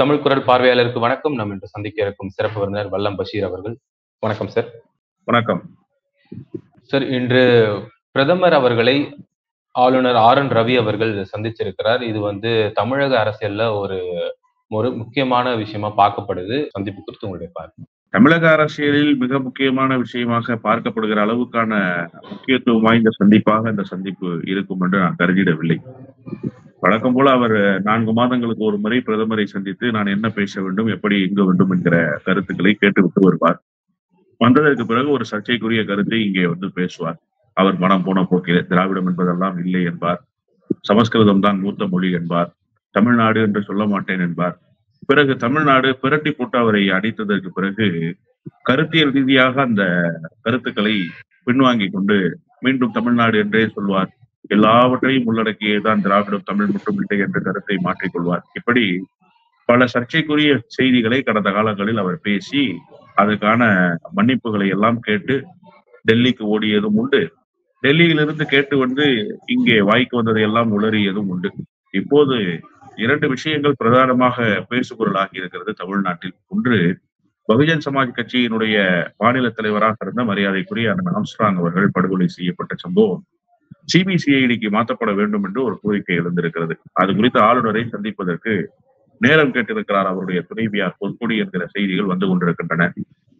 தமிழ் குரல் பார்வையாளருக்கு வணக்கம். நம்ம இன்று சந்திக்க இருக்கும் சிறப்பு விருந்தினர் வல்லம் பஷீர் அவர்கள். வணக்கம் சார் வணக்கம். சார் இன்று பிரதமர் அவர்களை ஆளுநர் ஆர் என் ரவி அவர்கள் சந்திச்சிருக்கிறார். இது வந்து தமிழக அரசியல்ல ஒரு ஒரு முக்கியமான விஷயமா பார்க்கப்படுது. சந்திப்பு குறித்து உங்களுடைய பார்வை. தமிழக அரசியலில் மிக முக்கியமான விஷயமாக பார்க்கப்படுகிற அளவுக்கான முக்கியத்துவம் வாய்ந்த சந்திப்பாக இந்த சந்திப்பு இருக்கும் என்று நான் கருதிடவில்லை. வழக்கம் போல அவர் நான்கு மாதங்களுக்கு ஒரு முறை பிரதமரை சந்தித்து நான் என்ன பேச வேண்டும் எப்படி இயங்க வேண்டும் என்கிற கருத்துக்களை கேட்டுவிட்டு வருவார். வந்ததற்கு பிறகு ஒரு சர்ச்சைக்குரிய கருத்தை இங்கே வந்து பேசுவார். அவர் மனம் போன போக்கில் திராவிடம் என்பதெல்லாம் இல்லை என்பார். சமஸ்கிருதம் தான் மூத்த மொழி என்பார். தமிழ்நாடு என்று சொல்ல மாட்டேன் என்பார். பிறகு தமிழ்நாடு பிரட்டி போட்டு அவரை அடித்ததற்கு பிறகு கருத்தியல் ரீதியாக அந்த கருத்துக்களை பின்வாங்கி கொண்டு மீண்டும் தமிழ்நாடு என்றே சொல்வார். எல்லாவற்றையும் உள்ளடக்கியேதான் திராவிடம் தமிழ் மட்டும் இல்லை என்ற கருத்தை மாற்றிக்கொள்வார் இப்படி பல சர்ச்சைக்குரிய செய்திகளை கடந்த காலங்களில் அவர் பேசி அதுக்கான மன்னிப்புகளை எல்லாம் கேட்டு டெல்லிக்கு ஓடியதும் உண்டு. டெல்லியிலிருந்து கேட்டு வந்து இங்கே வாய்க்கு வந்ததை எல்லாம் உளறியதும் உண்டு. இப்போது இரண்டு விஷயங்கள் பிரதானமாக பேசுபொருளாகி இருக்கிறது தமிழ்நாட்டில். ஒன்று பகுஜன் சமாஜ் கட்சியினுடைய மாநில தலைவராக இருந்த மரியாதைக்குரிய அண்ணன் ஆம்ஸ்ட்ராங் அவர்கள் படுகொலை செய்யப்பட்ட சம்பவம். சிபிசிஐடிக்கு மாற்றப்பட வேண்டும் என்று ஒரு கோரிக்கை எழுந்திருக்கிறது. அது குறித்து ஆளுநரை சந்திப்பதற்கு நேரம் கேட்டிருக்கிறார் அவருடைய துணைவியார் பொற்கொடி என்கிற செய்திகள் வந்து கொண்டிருக்கின்றன.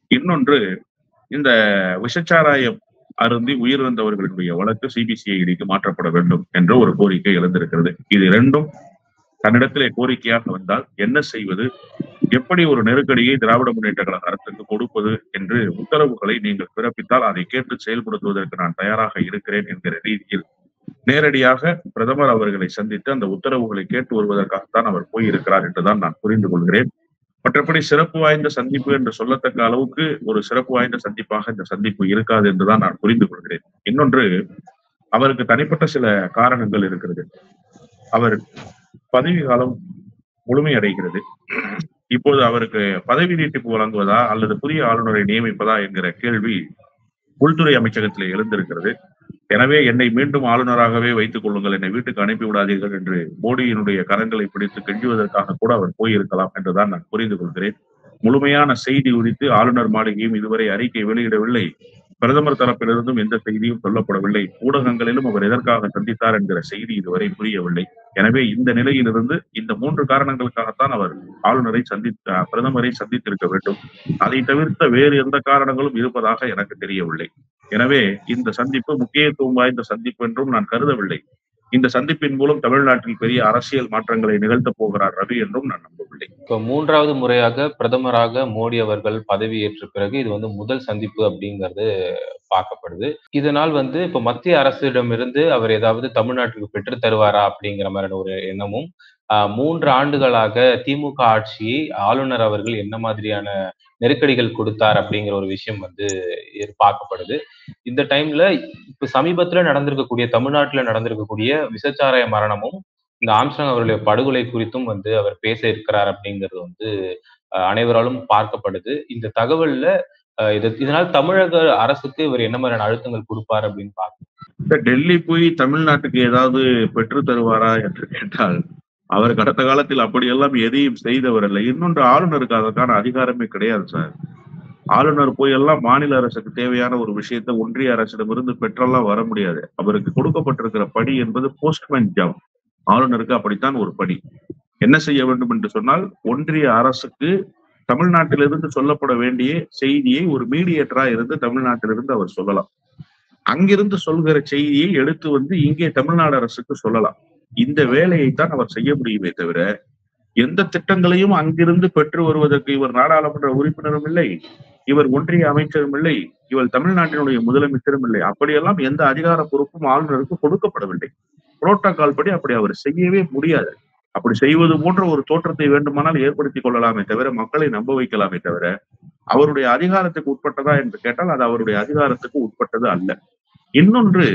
இன்னொன்று இந்த விஷச்சாராயம் அருந்தி உயிரிழந்தவர்களுடைய வழக்கு சிபிசிஐடிக்கு மாற்றப்பட வேண்டும் என்ற ஒரு கோரிக்கை எழுந்திருக்கிறது. இது இரண்டும் தன்னிடத்திலே கோரிக்கையாக வந்தால் என்ன செய்வது? எப்படி ஒரு நெருக்கடியை திராவிட முன்னேற்ற கழக அரசுக்கு கொடுப்பது என்று உத்தரவுகளை நீங்கள் பிறப்பித்தால் அதை கேட்டு செயல்படுத்துவதற்கு நான் தயாராக இருக்கிறேன் என்கிற ரீதியில் நேரடியாக பிரதமர் அவர்களை சந்தித்து அந்த உத்தரவுகளை கேட்டு வருவதற்காகத்தான் அவர் போயிருக்கிறார் என்றுதான் நான் புரிந்து கொள்கிறேன். மற்றபடி சிறப்பு வாய்ந்த சந்திப்பு என்று சொல்லத்தக்க அளவுக்கு ஒரு சிறப்பு வாய்ந்த சந்திப்பாக இந்த சந்திப்பு இருக்காது என்றுதான் நான் புரிந்து கொள்கிறேன். இன்னொன்று அவருக்கு தனிப்பட்ட சில காரணங்கள் இருக்கிறது. அவர் பதவி காலம் முழுமையடைகிறது. இப்போது அவருக்கு பதவி நீட்டிப்பு வழங்குவதா அல்லது புதிய ஆளுநரை நியமிப்பதா என்கிற கேள்வி உள்துறை அமைச்சகத்தில் எழுந்திருக்கிறது. எனவே என்னை மீண்டும் ஆளுநராகவே வைத்துக் கொள்ளுங்கள். என்னை வீட்டுக்கு அனுப்பி விடாதீர்கள் என்று மோடியினுடைய கரங்களை பிடித்து கெஞ்சுவதற்காக கூட அவர் போயிருக்கலாம் என்றுதான் நான் புரிந்து கொள்கிறேன். முழுமையான செய்தி குறித்து ஆளுநர் மாளிகையும் இதுவரை அறிக்கை வெளியிடவில்லை. பிரதமர் தரப்பிலிருந்தும் எந்த செய்தியும் சொல்லப்படவில்லை. ஊடகங்களிலும் அவர் எதற்காக சந்தித்தார் என்கிற செய்தி இதுவரை புரியவில்லை. எனவே இந்த நிலையிலிருந்து இந்த மூன்று காரணங்களுக்காகத்தான் அவர் ஆளுநரை சந்தித்த பிரதமரை சந்தித்திருக்க வேண்டும். அதை தவிர்த்த வேறு எந்த காரணங்களும் இருப்பதாக எனக்கு தெரியவில்லை. எனவே இந்த சந்திப்பு முக்கியத்துவம் வாய்ந்த சந்திப்பு என்றும் நான் கருதவில்லை. இந்த சந்திப்பின் மூலம் தமிழ்நாட்டில் பெரிய அரசியல் மாற்றங்களை நிகழ்த்தப் போகிறார் ரவி என்றும் நான் நம்பவில்லை. இப்போ மூன்றாவது முறையாக பிரதமராக மோடி அவர்கள் பதவியேற்ற பிறகு இது வந்து முதல் சந்திப்பு அப்படிங்கிறது பார்க்கப்படுது. இதனால் வந்து இப்போ மத்திய அரசிடமிருந்து அவர் ஏதாவது தமிழ்நாட்டுக்கு பெற்று தருவாரா அப்படிங்கிற மாதிரியான ஒரு எண்ணமும் மூன்று ஆண்டுகளாக திமுக ஆட்சியை ஆளுநர் அவர்கள் என்ன மாதிரியான நெருக்கடிகள் கொடுத்தார் அப்படிங்கிற ஒரு விஷயம் வந்து பார்க்கப்படுது. இந்த டைம்ல இப்ப சமீபத்துல நடந்திருக்கக்கூடிய தமிழ்நாட்டுல நடந்திருக்கக்கூடிய விசச்சாராய மரணமும் இந்த ஆம்ஸ்டாங் அவருடைய படுகொலை குறித்தும் வந்து அவர் பேச இருக்கிறார் அப்படிங்கிறது வந்து அனைவராலும் பார்க்கப்படுது. இந்த தகவல்ல இது இதனால் தமிழக அரசுக்கு இவர் என்ன மாதிரியான அழுத்தங்கள் கொடுப்பார் அப்படின்னு பார்க்கணும் டெல்லி போய் தமிழ்நாட்டுக்கு ஏதாவது பெற்று தருவாரா என்று கேட்டால் அவர் கடந்த காலத்தில் அப்படியெல்லாம் எதையும் செய்தவர் இல்லை. இன்னொன்று ஆளுநருக்கு அதற்கான அதிகாரமே கிடையாது சார். ஆளுநர் போய் எல்லாம் மாநில அரசுக்கு தேவையான ஒரு விஷயத்தை ஒன்றிய அரசிடமிருந்து பெற்றெல்லாம் வர முடியாது. அவருக்கு கொடுக்கப்பட்டிருக்கிற படி என்பது போஸ்ட்மேன் ஜாப் ஆளுநருக்கு அப்படித்தான் ஒரு படி என்ன செய்ய வேண்டும் என்று சொன்னால் ஒன்றிய அரசுக்கு தமிழ்நாட்டிலிருந்து சொல்லப்பட வேண்டிய செய்தியை ஒரு மீடியேட்டரா இருந்து தமிழ்நாட்டிலிருந்து அவர் சொல்லலாம். அங்கிருந்து சொல்கிற செய்தியை எடுத்து வந்து இங்கே தமிழ்நாடு அரசுக்கு சொல்லலாம். இந்த வேலையைத்தான் அவர் செய்ய முடியுமே தவிர எந்த திட்டங்களையும் அங்கிருந்து பெற்று வருவதற்கு இவர் நாடாளுமன்ற உறுப்பினரும் இல்லை. இவர் ஒன்றிய அமைச்சரும் இல்லை இவர் தமிழ்நாட்டினுடைய முதலமைச்சரும் இல்லை. அப்படியெல்லாம் எந்த அதிகார பொறுப்பும் ஆளுநருக்கு கொடுக்கப்படவில்லை. புரோட்டோகால் படி அப்படி அவர் செய்யவே முடியாது. அப்படி செய்வது போன்ற ஒரு தோற்றத்தை வேண்டுமானால் ஏற்படுத்திக் கொள்ளலாமே தவிர மக்களை நம்ப வைக்கலாமே தவிர அவருடைய அதிகாரத்துக்கு உட்பட்டதா என்று கேட்டால் அது அவருடைய அதிகாரத்துக்கு உட்பட்டது அல்ல. இன்னொன்று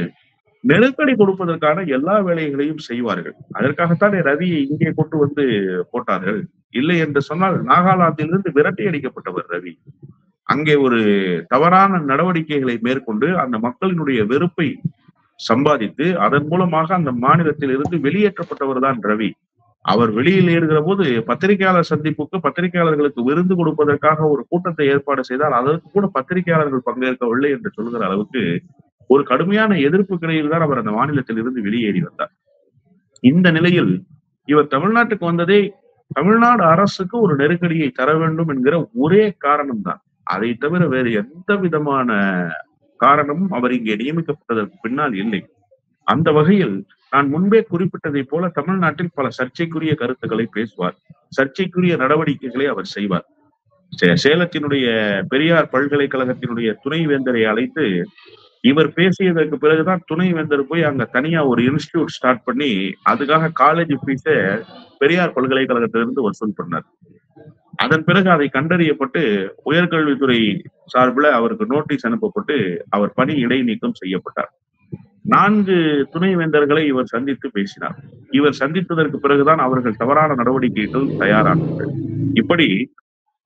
நெருக்கடி கொடுப்பதற்கான எல்லா வேலைகளையும் செய்வார்கள். அதற்காகத்தானே ரவியை இங்கே கொண்டு வந்து போட்டார்கள். இல்லை என்று சொன்னால் நாகாலாந்திலிருந்து விரட்டி அடிக்கப்பட்டவர் ரவி. அங்கே ஒரு தவறான நடவடிக்கைகளை மேற்கொண்டு அந்த மக்களினுடைய வெறுப்பை சம்பாதித்து அதன் மூலமாக அந்த மாநிலத்தில் இருந்து வெளியேற்றப்பட்டவர் தான் ரவி. அவர் வெளியில் ஏறுகிற போது பத்திரிகையாளர் சந்திப்புக்கு பத்திரிகையாளர்களுக்கு விருந்து கொடுப்பதற்காக ஒரு கூட்டத்தை ஏற்பாடு செய்தால் அதற்கு கூட பத்திரிகையாளர்கள் பங்கேற்கவில்லை என்று சொல்கிற அளவுக்கு ஒரு கடுமையான எதிர்ப்புக்கிடையில் தான் அவர் அந்த மாநிலத்தில் இருந்து வெளியேறி வந்தார். இந்த நிலையில் இவர் தமிழ்நாட்டுக்கு வந்ததே தமிழ்நாடு அரசுக்கு ஒரு நெருக்கடியை தர வேண்டும் என்கிற ஒரே காரணம் தான் அதை தவிர வேறு எந்த விதமான காரணமும் அவர் இங்கே நியமிக்கப்பட்டதற்கு பின்னால் இல்லை. அந்த வகையில் நான் முன்பே குறிப்பிட்டதை போல தமிழ்நாட்டில் பல சர்ச்சைக்குரிய கருத்துக்களை பேசுவார். சர்ச்சைக்குரிய நடவடிக்கைகளை அவர் செய்வார். சே- சேலத்தினுடைய பெரியார் பல்கலைக்கழகத்தினுடைய துணைவேந்தரை அழைத்து இவர் பேசியதற்கு பிறகுதான் துணைவேந்தர் போய் அங்க தனியா ஒரு இன்ஸ்டியூட் ஸ்டார்ட் பண்ணி அதுக்காக காலேஜ் ஃபீஸ பெரியார் பல்கலைக்கழகத்திலிருந்து வசூல் பண்ணார். அதன் பிறகு அதை கண்டறியப்பட்டு உயர்கல்வித்துறை சார்பில் அவருக்கு நோட்டீஸ் அனுப்பப்பட்டு அவர் பணி இடைநீக்கம் செய்யப்பட்டார். நான்கு துணைவேந்தர்களை இவர் சந்தித்து பேசினார். இவர் சந்தித்ததற்கு பிறகுதான் அவர்கள் தவறான நடவடிக்கைகள் தயாரானார்கள். இப்படி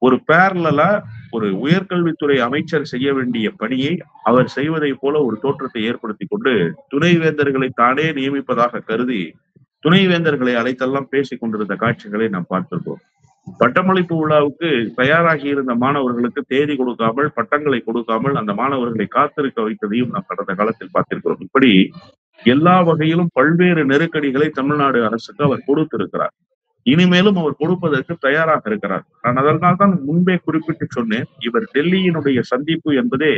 ஒரு பேரலா ஒரு உயர்கல்வித்துறை அமைச்சர் செய்ய வேண்டிய பணியை அவர் செய்வதை போல ஒரு தோற்றத்தை ஏற்படுத்தி கொண்டு துணைவேந்தர்களை தானே நியமிப்பதாக கருதி துணைவேந்தர்களை அழைத்தெல்லாம் பேசிக் கொண்டிருந்த காட்சிகளை நாம் பார்த்திருக்கோம் பட்டமளிப்பு விழாவுக்கு தயாராகி இருந்த மாணவர்களுக்கு தேதி கொடுக்காமல் பட்டங்களை கொடுக்காமல் அந்த மாணவர்களை காத்திருக்க வைத்ததையும் நாம் கடந்த காலத்தில் பார்த்திருக்கிறோம். இப்படி எல்லா வகையிலும் பல்வேறு நெருக்கடிகளை தமிழ்நாடு அரசுக்கு அவர் கொடுத்திருக்கிறார். இனிமேலும் அவர் கொடுப்பதற்கு தயாராக இருக்கிறார். நான் அதனால் தான் முன்பே குறிப்பிட்டு சொன்னேன் இவர் டெல்லியினுடைய சந்திப்பு என்பதே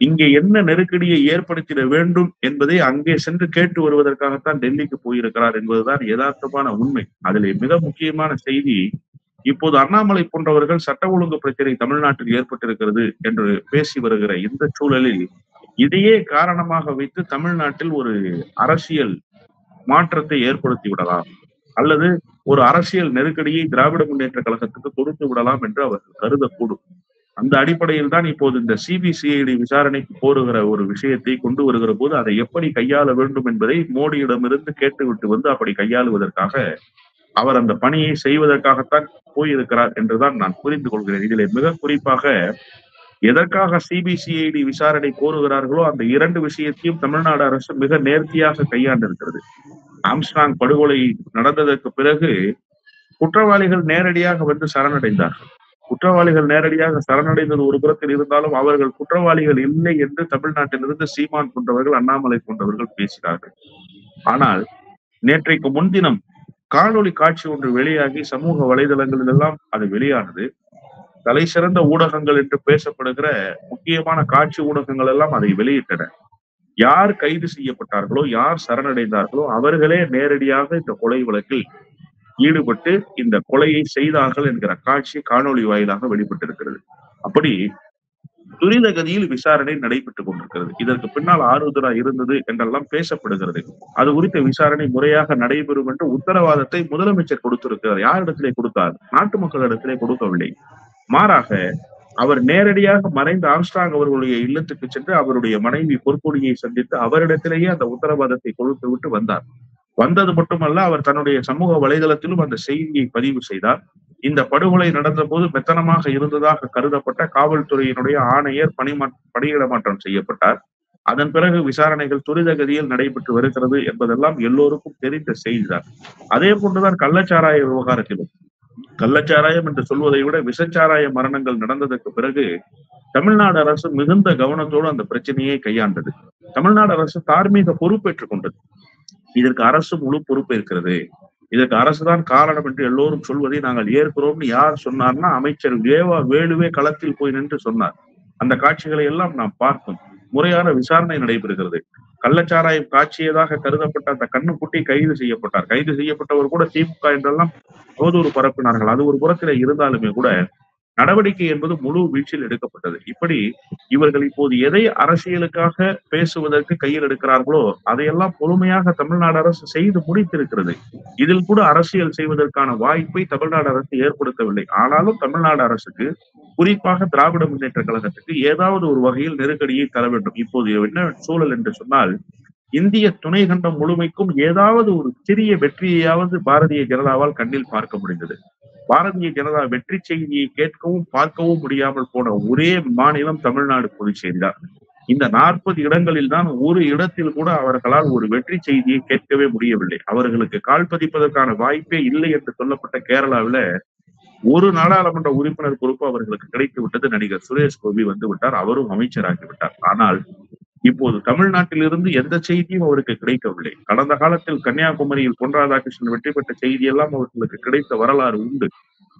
இங்கே என்ன நெருக்கடியை ஏற்படுத்திட வேண்டும் என்பதை அங்கே சென்று கேட்டு வருவதற்காகத்தான் டெல்லிக்கு போயிருக்கிறார் என்பதுதான் யதார்த்தமான உண்மை. அதில் மிக முக்கியமான செய்தி இப்போது அண்ணாமலை போன்றவர்கள் சட்ட ஒழுங்கு பிரச்சனை தமிழ்நாட்டில் ஏற்பட்டிருக்கிறது என்று பேசி வருகிற இந்த சூழலில் இதையே காரணமாக வைத்து தமிழ்நாட்டில் ஒரு அரசியல் மாற்றத்தை ஏற்படுத்தி விடலாம். அல்லது ஒரு அரசியல் நெருக்கடியை திராவிட முன்னேற்ற கழகத்துக்கு கொடுத்து விடலாம் என்று அவர்கள் கருதக்கூடும். அந்த அடிப்படையில் தான் இப்போது இந்த சிபிசிஐடி விசாரணைக்கு கோருகிற ஒரு விஷயத்தை கொண்டு வருகிற போது அதை எப்படி கையாள வேண்டும் என்பதை மோடியிடமிருந்து கேட்டுவிட்டு வந்து அப்படி கையாளுவதற்காக அவர் அந்த பணியை செய்வதற்காகத்தான் போயிருக்கிறார் என்றுதான் நான் புரிந்து கொள்கிறேன். இதிலே மிக குறிப்பாக எதற்காக சிபிசிஐடி விசாரணை கோருகிறார்களோ அந்த இரண்டு விஷயத்தையும் தமிழ்நாடு அரசு மிக நேர்த்தியாக கையாண்டிருக்கிறது. ஆம்ஸ்டாங் படுகொலை நடந்ததற்கு பிறகு குற்றவாளிகள் நேரடியாக வந்து சரணடைந்தார்கள். குற்றவாளிகள் நேரடியாக சரணடைந்தது ஒரு புறத்தில் இருந்தாலும் அவர்கள் குற்றவாளிகள் இல்லை என்று தமிழ்நாட்டிலிருந்து சீமான் போன்றவர்கள் அண்ணாமலை போன்றவர்கள் பேசினார்கள். ஆனால் நேற்றைக்கு முன்தினம் காணொளி காட்சி ஒன்று வெளியாகி சமூக வலைதளங்களில் எல்லாம் அது வெளியானது. தலை சிறந்த ஊடகங்கள் என்று பேசப்படுகிற முக்கியமான காட்சி ஊடகங்கள் எல்லாம் அதை வெளியிட்டன. யார் கைது செய்யப்பட்டார்களோ யார் சரணடைந்தார்களோ அவர்களே நேரடியாக இந்த கொலை வழக்கில் ஈடுபட்டு இந்த கொலையை செய்தார்கள் என்கிற காட்சி காணொளி வாயிலாக வெளிப்பட்டிருக்கிறது. அப்படி துரித கதியில் விசாரணை நடைபெற்றுக் கொண்டிருக்கிறது. இதற்கு பின்னால் ஆறுதலா இருந்தது என்றெல்லாம் பேசப்படுகிறது. அது குறித்த விசாரணை முறையாக நடைபெறும் என்று உத்தரவாதத்தை முதலமைச்சர் கொடுத்திருக்கிறார். யாரிடத்திலே கொடுத்தார்? நாட்டு மக்களிடத்திலே கொடுக்கவில்லை. மாறாக அவர் நேரடியாக மறைந்த ஆம்ஸ்டாங் அவர்களுடைய இல்லத்துக்கு சென்று அவருடைய மனைவி பொற்கொடியை சந்தித்து அவரிடத்திலேயே அந்த உத்தரவாதத்தை கொடுத்து விட்டு வந்தார். வந்தது மட்டுமல்ல அவர் தன்னுடைய சமூக வலைதளத்திலும் அந்த செய்தியை பதிவு செய்தார். இந்த படுகொலை நடந்த போது மெத்தனமாக இருந்ததாக கருதப்பட்ட காவல்துறையினுடைய ஆணையர் பணிமா பணியிட மாற்றம் செய்யப்பட்டார். அதன் பிறகு விசாரணைகள் துரித கதியில் நடைபெற்று வருகிறது என்பதெல்லாம் எல்லோருக்கும் தெரிந்த செய்திதான். அதே போன்றுதான் கள்ளச்சாராய விவகாரத்திலும். கள்ளச்சாராயம் என்று சொல்வதை விட விஷச்சாராய மரணங்கள் நடந்ததற்கு பிறகு தமிழ்நாடு அரசு மிகுந்த கவனத்தோடு அந்த பிரச்சனையை கையாண்டது. தமிழ்நாடு அரசு தார்மீக பொறுப்பேற்றுக் கொண்டது. இதற்கு அரசு முழு பொறுப்பேற்கிறது இதற்கு அரசுதான் காரணம் என்று எல்லோரும் சொல்வதை நாங்கள் ஏற்கிறோம்னு யார் சொன்னார்னா அமைச்சர் வேவா வேலுவே களத்தில் போய் நின்று சொன்னார். அந்த காட்சிகளை எல்லாம் நாம் பார்த்தோம் முறையான விசாரணை நடைபெறுகிறது. கள்ளச்சாராயம் காட்சியதாக கருதப்பட்ட அந்த கண்ணுக்குட்டி கைது செய்யப்பட்டார். கைது செய்யப்பட்டவர் கூட திமுக என்றெல்லாம் அவதூறு பரப்பினார்கள். அது ஒரு புறத்திலே இருந்தாலுமே கூட நடவடிக்கை என்பது முழு வீழ்ச்சியில் எடுக்கப்பட்டது. இப்படி இவர்கள் இப்போது எதை அரசியலுக்காக பேசுவதற்கு கையில் எடுக்கிறார்களோ அதையெல்லாம் பொறுமையாக தமிழ்நாடு அரசு செய்து முடித்திருக்கிறது. இதில் கூட அரசியல் செய்வதற்கான வாய்ப்பை தமிழ்நாடு அரசு ஏற்படுத்தவில்லை. ஆனாலும் தமிழ்நாடு அரசுக்கு குறிப்பாக திராவிட முன்னேற்ற கழகத்துக்கு ஏதாவது ஒரு வகையில் நெருக்கடியை தர வேண்டும். இப்போது என்ன சூழல் என்று சொன்னால் இந்திய துணை கண்டம் முழுமைக்கும் ஏதாவது ஒரு சிறிய வெற்றியையாவது பாரதிய ஜனதாவால் கண்ணில் பார்க்க முடிந்தது. பாரதிய ஜனதா வெற்றி செய்தியை கேட்கவும் பார்க்கவும் முடியாமல் போன ஒரே மாநிலம் தமிழ்நாடு புதுச்சேரி தான். இந்த நாற்பது இடங்களில் தான் ஒரு இடத்தில் கூட அவர்களால் ஒரு வெற்றி செய்தியை கேட்கவே முடியவில்லை. அவர்களுக்கு கால் பதிப்பதற்கான வாய்ப்பே இல்லை என்று சொல்லப்பட்ட கேரளாவில ஒரு நாடாளுமன்ற உறுப்பினர் பொறுப்பு அவர்களுக்கு கிடைத்து விட்டது. நடிகர் சுரேஷ் கோபி வந்து விட்டார். அவரும் அமைச்சராகிவிட்டார் ஆனால் இப்போது தமிழ்நாட்டிலிருந்து எந்த செய்தியும் அவருக்கு கிடைக்கவில்லை. கடந்த காலத்தில் கன்னியாகுமரியில் பொன் ராதாகிருஷ்ணன் வெற்றி பெற்ற செய்தி எல்லாம் அவர்களுக்கு கிடைத்த வரலாறு உண்டு.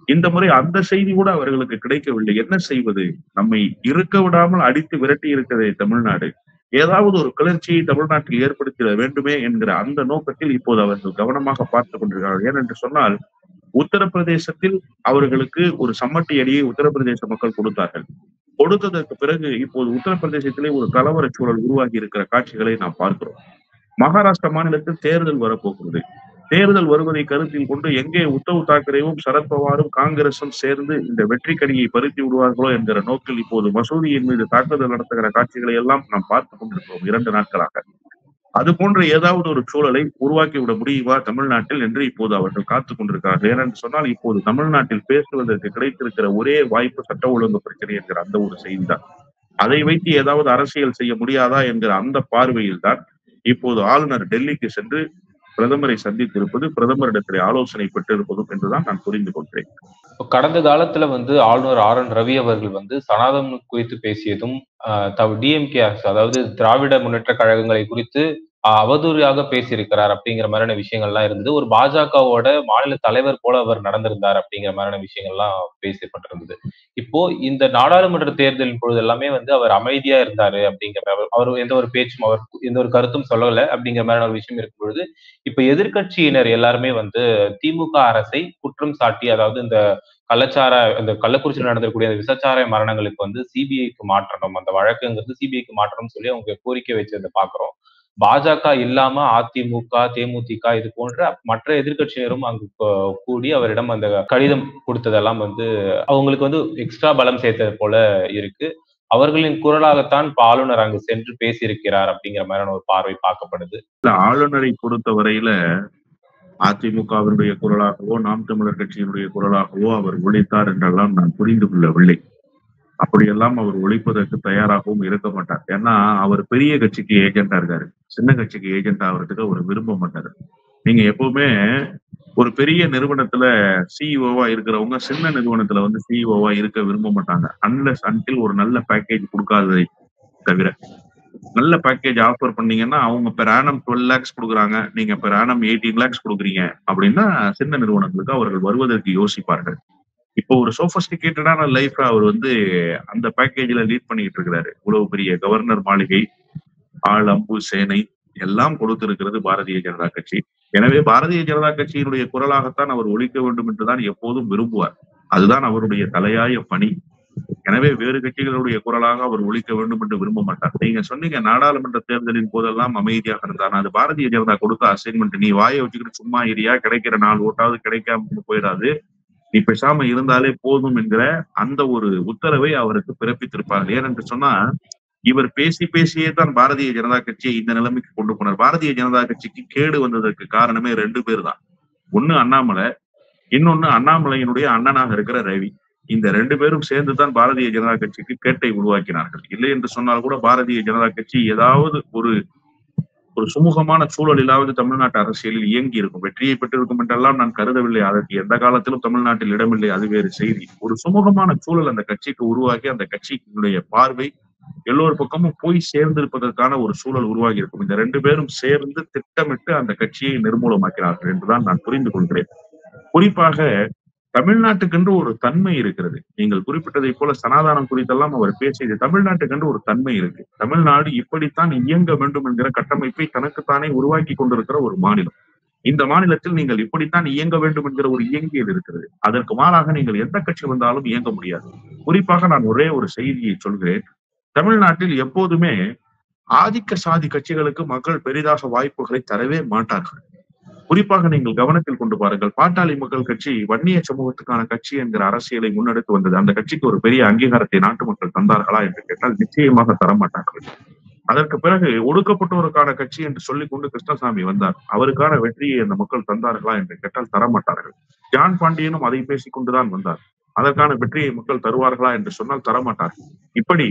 இந்த முறை அந்த செய்தி கூட அவர்களுக்கு கிடைக்கவில்லை. என்ன செய்வது? நம்மை இருக்க விடாமல் அடித்து விரட்டி இருக்கிறதே தமிழ்நாடு. ஏதாவது ஒரு கிளர்ச்சியை தமிழ்நாட்டில் ஏற்படுத்திட வேண்டுமே என்கிற அந்த நோக்கத்தில் இப்போது அவர்கள் கவனமாக பார்த்துக் கொண்டிருக்கிறார்கள். ஏனென்று சொன்னால் உத்தரப்பிரதேசத்தில் அவர்களுக்கு ஒரு சம்மட்டி அடியை உத்தரப்பிரதேச மக்கள் கொடுத்தார்கள். கொடுத்ததற்கு பிறகு இப்போது உத்தரப்பிரதேசத்திலே ஒரு கலவர சூழல் உருவாகி இருக்கிற காட்சிகளை நாம் பார்க்கிறோம். மகாராஷ்டிரா மாநிலத்தில் தேர்தல் வரப்போகிறது. தேர்தல் வருவதை கருத்தில் கொண்டு எங்கே உத்தவ் தாக்கரேவும் சரத்பவாரும் காங்கிரசும் சேர்ந்து இந்த வெற்றி கணியை பருத்தி விடுவார்களோ என்கிற நோக்கில் இப்போது மசூதியின் மீது தாக்குதல் நடத்துகிற காட்சிகளை எல்லாம் நாம் பார்த்து கொண்டிருக்கிறோம் இரண்டு நாட்களாக. அது போன்ற ஏதாவது ஒரு சூழலை உருவாக்கி விட முடியுமா தமிழ்நாட்டில் என்று இப்போது அவர்கள் காத்துக் கொண்டிருக்கிறார்கள். ஏனென்று சொன்னால் இப்போது தமிழ்நாட்டில் பேசுவதற்கு கிடைத்திருக்கிற ஒரே வாய்ப்பு சட்ட ஒழுங்கு பிரச்சனை என்கிற அந்த ஒரு செய்திதான். அதை வைத்து ஏதாவது அரசியல் செய்ய முடியாதா என்கிற அந்த பார்வையில் தான் இப்போது ஆளுநர் டெல்லிக்கு சென்று பிரதமரை சந்தித்திருப்பது பிரதமரிடத்திலே ஆலோசனை பெற்றிருப்பதும் என்றுதான் நான் புரிந்து கொள்கிறேன். கடந்த காலத்துல வந்து ஆளுநர் ஆர் என் ரவி அவர்கள் வந்து சனாதனம் குறித்து பேசியதும் டிஎம்கே அரசு அதாவது திராவிட முன்னேற்ற கழகங்களை குறித்து அவதூறாக பேசியிருக்கிறார் அப்படிங்கிற மாதிரியான விஷயங்கள்லாம் இருந்தது. ஒரு பாஜகவோட மாநில தலைவர் போல அவர் நடந்திருந்தார் அப்படிங்கிற மாதிரியான விஷயங்கள்லாம் பேசப்பட்டிருந்தது. இப்போ இந்த நாடாளுமன்ற தேர்தலின் பொழுது எல்லாமே வந்து அவர் அமைதியா இருந்தாரு அப்படிங்கிற அவர் எந்த ஒரு பேச்சும் அவர் எந்த ஒரு கருத்தும் சொல்லலை அப்படிங்கிற மாதிரியான ஒரு விஷயம் இருக்கும் பொழுது இப்ப எதிர்கட்சியினர் எல்லாருமே வந்து திமுக அரசை குற்றம் சாட்டி அதாவது இந்த கள்ளச்சார இந்த கள்ளக்குறிச்சியில் நடந்திருக்கக்கூடிய அந்த விசச்சார மரணங்களுக்கு வந்து சிபிஐக்கு மாற்றணும் அந்த வழக்குங்கிறது சிபிஐக்கு மாற்றணும்னு சொல்லி அவங்க கோரிக்கை வச்சதை பாக்குறோம் பாஜக இல்லாம அதிமுக தேமுதிக இது போன்ற மற்ற எதிர்கட்சியினரும் அங்கு கூடி அவரிடம் அந்த கடிதம் கொடுத்ததெல்லாம் வந்து அவங்களுக்கு வந்து எக்ஸ்ட்ரா பலம் சேர்த்தது போல இருக்கு. அவர்களின் குரலாகத்தான் ஆளுநர் அங்கு சென்று பேசியிருக்கிறார் அப்படிங்கிற மாதிரியான ஒரு பார்வை பார்க்கப்படுது. ஆளுநரை பொறுத்த வரையில அதிமுகவினுடைய குரலாகவோ நாம் தமிழர் கட்சியினுடைய குரலாகவோ அவர் ஒழித்தார் என்றெல்லாம் நான் புரிந்து கொள்ளவில்லை. அப்படியெல்லாம் அவர் ஒழிப்பதற்கு தயாராகவும் இருக்க மாட்டார். ஏன்னா அவர் பெரிய கட்சிக்கு ஏஜென்டா இருக்காரு. சின்ன கட்சிக்கு ஏஜென்ட் ஆகிறதுக்கு அவர் விரும்ப மாட்டாரு. நீங்க எப்பவுமே ஒரு பெரிய நிறுவனத்துல சிஇஓவா இருக்கிறவங்க சின்ன நிறுவனத்துல வந்து சிஇஓவா இருக்க விரும்ப மாட்டாங்க. அன்லஸ் அன்டில் ஒரு நல்ல பேக்கேஜ் கொடுக்காததை தவிர. நல்ல பேக்கேஜ் ஆஃபர் பண்ணீங்கன்னா அவங்க பெர் ஆனம் டுவெல் லேக்ஸ் கொடுக்குறாங்க. நீங்க பெர் ஆனம் எயிட்டீன் லேக்ஸ் கொடுக்குறீங்க. அப்படின்னா சின்ன நிறுவனங்களுக்கு அவர்கள் வருவதற்கு யோசிப்பார்கள். இப்போ ஒரு சோபஸ்டிகேட்டடான லைஃப் அவர் வந்து அந்த பேக்கேஜ்ல லீட் பண்ணிக்கிட்டு இருக்கிறாரு. இவ்வளவு பெரிய கவர்னர் மாளிகை ஆள் அம்பு சேனை எல்லாம் கொடுத்திருக்கிறது பாரதிய ஜனதா கட்சி. எனவே பாரதிய ஜனதா கட்சியினுடைய குரலாகத்தான் அவர் ஒழிக்க வேண்டும் என்றுதான் எப்போதும் விரும்புவார். அதுதான் அவருடைய தலையாய பணி. எனவே வேறு கட்சிகளுடைய குரலாக அவர் ஒழிக்க வேண்டும் என்று விரும்ப மாட்டார். நீங்க சொன்னீங்க நாடாளுமன்ற தேர்தலின் போதெல்லாம் அமைதியாக இருந்தார் அது பாரதிய ஜனதா கொடுத்த அசைன்மெண்ட் நீ வாயை வச்சுக்கிட்டு சும்மா ஏரியா கிடைக்கிற நாலு ஓட்டாவது கிடைக்காம போயிடாது நீ பேசாம இருந்தாலே போதும் என்கிற அந்த ஒரு உத்தரவை அவருக்கு பிறப்பித்திருப்பார்கள். ஏனென்று சொன்னா இவர் பேசி பேசியே தான் பாரதிய ஜனதா கட்சியை இந்த நிலைமைக்கு கொண்டு போனார். பாரதிய ஜனதா கட்சிக்கு கேடு வந்ததற்கு காரணமே ரெண்டு பேர் தான். ஒண்ணு அண்ணாமலை இன்னொன்னு அண்ணாமலையினுடைய அண்ணனாக இருக்கிற ரவி. இந்த ரெண்டு பேரும் சேர்ந்து தான் பாரதிய ஜனதா கட்சிக்கு கேட்டை உருவாக்கினார்கள். இல்லை என்று சொன்னால் கூட பாரதிய ஜனதா கட்சி ஏதாவது ஒரு ஒரு சுமூகமான சூழலிலாவது தமிழ்நாட்டு அரசியலில் இயங்கி இருக்கும். வெற்றியை பெற்றிருக்கும் என்றெல்லாம் நான் கருதவில்லை. அதற்கு எந்த காலத்திலும் தமிழ்நாட்டில் இடமில்லை. அது வேறு செய்தி. ஒரு சுமூகமான சூழல் அந்த கட்சிக்கு உருவாகி அந்த கட்சியினுடைய பார்வை எல்லோரு பக்கமும் போய் சேர்ந்திருப்பதற்கான ஒரு சூழல் உருவாகி இருக்கும். இந்த ரெண்டு பேரும் சேர்ந்து திட்டமிட்டு அந்த கட்சியை நிர்மூலமாக்கிறார்கள் என்றுதான் நான் புரிந்து கொள்கிறேன். குறிப்பாக தமிழ்நாட்டுக்கென்று ஒரு தன்மை இருக்கிறது. நீங்கள் குறிப்பிட்டதை போல சனாதானம் குறித்தெல்லாம் அவர் பேசியது தமிழ்நாட்டுக்கென்று ஒரு தன்மை இருக்கு. தமிழ்நாடு இப்படித்தான் இயங்க வேண்டும் என்கிற கட்டமைப்பை தனக்குத்தானே உருவாக்கி கொண்டிருக்கிற ஒரு மாநிலம். இந்த மாநிலத்தில் நீங்கள் இப்படித்தான் இயங்க வேண்டும் என்கிற ஒரு இயங்கியல் இருக்கிறது. அதற்கு மாறாக நீங்கள் எந்த கட்சி வந்தாலும் இயங்க முடியாது. குறிப்பாக நான் ஒரே ஒரு செய்தியை சொல்கிறேன். தமிழ்நாட்டில் எப்போதுமே ஆதிக்க சாதி கட்சிகளுக்கு மக்கள் பெரிதாக வாய்ப்புகளை தரவே மாட்டார்கள். குறிப்பாக நீங்கள் கவனத்தில் கொண்டு பாருங்கள். பாட்டாளி மக்கள் கட்சி வன்னிய சமூகத்துக்கான கட்சி என்கிற அரசியலை முன்னெடுத்து வந்தது. அந்த கட்சிக்கு ஒரு பெரிய அங்கீகாரத்தை நாட்டு மக்கள் தந்தார்களா என்று கேட்டால் நிச்சயமாக தரமாட்டார்கள். அதற்கு பிறகு ஒடுக்கப்பட்டோருக்கான கட்சி என்று சொல்லிக் கொண்டு கிருஷ்ணசாமி வந்தார். அவருக்கான வெற்றியை அந்த மக்கள் தந்தார்களா என்று கேட்டால் தரமாட்டார்கள். ஜான் பாண்டியனும் அதை பேசிக் கொண்டுதான் வந்தார். அதற்கான வெற்றியை மக்கள் தருவார்களா என்று சொன்னால் தரமாட்டார்கள். இப்படி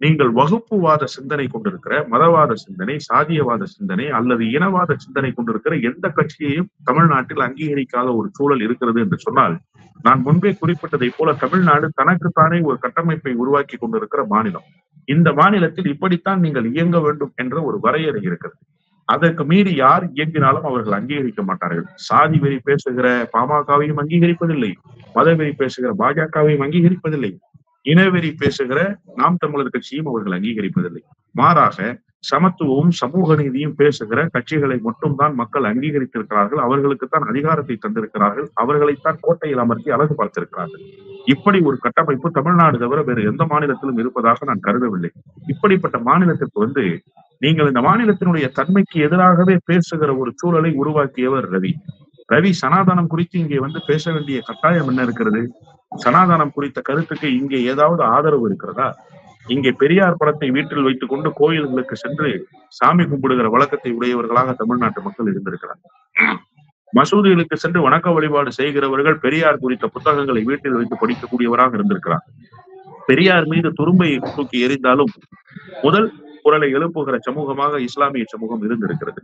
நீங்கள் வகுப்புவாத சிந்தனை கொண்டிருக்கிற மதவாத சிந்தனை சாதியவாத சிந்தனை அல்லது இனவாத சிந்தனை கொண்டிருக்கிற எந்த கட்சியையும் தமிழ்நாட்டில் அங்கீகரிக்காத ஒரு சூழல் இருக்கிறது என்று சொன்னால் நான் முன்பே குறிப்பிட்டதை போல தமிழ்நாடு தனக்குத்தானே ஒரு கட்டமைப்பை உருவாக்கி கொண்டிருக்கிற மாநிலம். இந்த மாநிலத்தில் இப்படித்தான் நீங்கள் இயங்க வேண்டும் என்ற ஒரு வரையறை இருக்கிறது. அதற்கு மீறி யார் இயங்கினாலும் அவர்கள் அங்கீகரிக்க மாட்டார்கள். சாதி வெறி பேசுகிற பாமகவையும் அங்கீகரிப்பதில்லை. மதவெறி பேசுகிற பாஜகவையும் அங்கீகரிப்பதில்லை. இனவெறி பேசுகிற நாம் தமிழர் கட்சியும் அவர்கள் அங்கீகரிப்பதில்லை. மாறாக சமத்துவமும் சமூக நீதியும் பேசுகிற கட்சிகளை மட்டும்தான் மக்கள் அங்கீகரித்திருக்கிறார்கள். அவர்களுக்குத்தான் அதிகாரத்தை தந்திருக்கிறார்கள். அவர்களைத்தான் கோட்டையில் அமர்த்தி அழகு பார்த்திருக்கிறார்கள். இப்படி ஒரு கட்டமைப்பு தமிழ்நாடு தவிர வேறு எந்த மாநிலத்திலும் இருப்பதாக நான் கருதவில்லை. இப்படிப்பட்ட மாநிலத்திற்கு வந்து நீங்கள் இந்த மாநிலத்தினுடைய தன்மைக்கு எதிராகவே பேசுகிற ஒரு சூழலை உருவாக்கியவர் ரவி. ரவி சனாதனம் குறித்து இங்கே வந்து பேச வேண்டிய கட்டாயம் என்ன இருக்கிறது? சனாதனம் குறித்த கருத்துக்கு இங்கே ஏதாவது ஆதரவு இருக்கிறதா? இங்கே பெரியார் படத்தை வீட்டில் வைத்துக் கொண்டு கோயில்களுக்கு சென்று சாமி கும்பிடுகிற வழக்கத்தை உடையவர்களாக தமிழ்நாட்டு மக்கள் இருந்திருக்கிறார்கள். மசூதிகளுக்கு சென்று வணக்க வழிபாடு செய்கிறவர்கள் பெரியார் குறித்த புத்தகங்களை வீட்டில் வைத்து படிக்கக்கூடியவராக இருந்திருக்கிறார் பெரியார் மீது துரும்பை தூக்கி எறிந்தாலும் முதல் குரலை எழுப்புகிற சமூகமாக இஸ்லாமிய சமூகம் இருந்திருக்கிறது.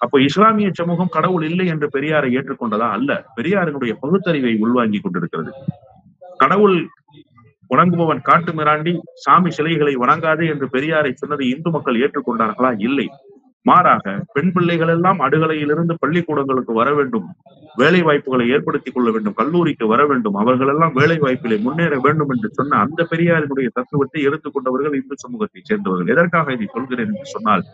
அப்போ இஸ்லாமிய சமூகம் கடவுள் இல்லை என்று பெரியாரை ஏற்றுக்கொண்டதா அல்ல? பெரியாரினுடைய பகுத்தறிவை உள்வாங்கி கொண்டிருக்கிறது. கடவுள் வணங்குபவன் காட்டு மிராண்டி சாமி சிலைகளை வணங்காதே என்று பெரியாரை சொன்னதை இந்து மக்கள் ஏற்றுக்கொண்டார்களா? இல்லை. மாறாக பெண் பிள்ளைகள் எல்லாம் அடுகலையிலிருந்து பள்ளிக்கூடங்களுக்கு வர வேண்டும் வேலை வாய்ப்புகளை ஏற்படுத்திக் கொள்ள வேண்டும் கல்லூரிக்கு வர வேண்டும் அவர்கள் எல்லாம் வேலை வாய்ப்பிலே முன்னேற வேண்டும் என்று சொன்ன அந்த பெரியாரினுடைய தத்துவத்தை எடுத்துக்கொண்டவர்கள் இந்து சமூகத்தை சேர்ந்தவர்கள். எதற்காக இதை சொல்கிறேன் என்று சொன்னால்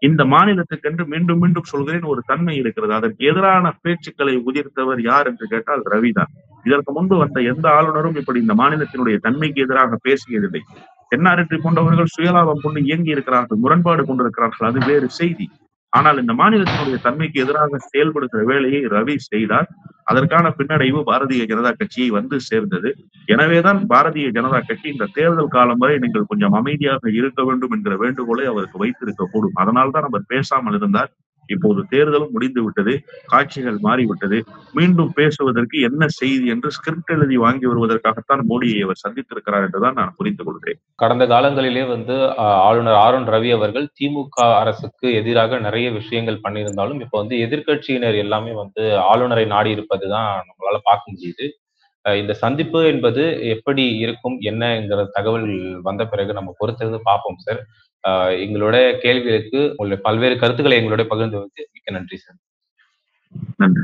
இந்த மாநிலத்துக்கென்று மீண்டும் மீண்டும் சொல்கிறேன் ஒரு தன்மை இருக்கிறது. அதற்கு எதிரான பேச்சுக்களை உதிர்த்தவர் யார் என்று கேட்டால் ரவிதான். இதற்கு முன்பு வந்த எந்த ஆளுநரும் இப்படி இந்த மாநிலத்தினுடைய தன்மைக்கு எதிராக பேசியதில்லை. தென்னாரெற்றி போன்றவர்கள் சுயலாபம் கொண்டு இயங்கி இருக்கிறார்கள் முரண்பாடு கொண்டிருக்கிறார்கள் அது வேறு செய்தி. ஆனால் இந்த மாநிலத்தினுடைய தன்மைக்கு எதிராக செயல்படுகிற வேலையை ரவி செய்தார். அதற்கான பின்னடைவு பாரதிய ஜனதா கட்சியை வந்து சேர்ந்தது. எனவேதான் பாரதிய ஜனதா கட்சி இந்த தேர்தல் காலம் வரை நீங்கள் கொஞ்சம் அமைதியாக இருக்க வேண்டும் என்கிற வேண்டுகோளை அவருக்கு வைத்திருக்க கூடும் அதனால்தான் அவர் பேசாமல் இருந்தார். இப்போது தேர்தலும் முடிந்து விட்டது காட்சிகள் மாறிவிட்டது. மீண்டும் பேசுவதற்கு என்ன செய்தி என்று ஸ்கிரிப்ட் எழுதி வாங்கி வருவதற்காகத்தான் மோடியை அவர் சந்தித்திருக்கிறார் என்றுதான் நான் புரிந்து கொள்கிறேன். கடந்த காலங்களிலே வந்து ஆளுநர் ஆர் என் ரவி அவர்கள் திமுக அரசுக்கு எதிராக நிறைய விஷயங்கள் பண்ணியிருந்தாலும் இப்ப வந்து எதிர்க்கட்சியினர் எல்லாமே வந்து ஆளுநரை நாடி இருப்பதுதான் நம்மளால பார்க்க முடியுது. இந்த சந்திப்பு என்பது எப்படி இருக்கும் என்னங்கிற தகவல் வந்த பிறகு நம்ம பொறுத்திருந்து பார்ப்போம் சார். எங்களோட கேள்விகளுக்கு உங்களுடைய பல்வேறு கருத்துக்களை எங்களோட பகிர்ந்து மிக்க நன்றி சார். நன்றி.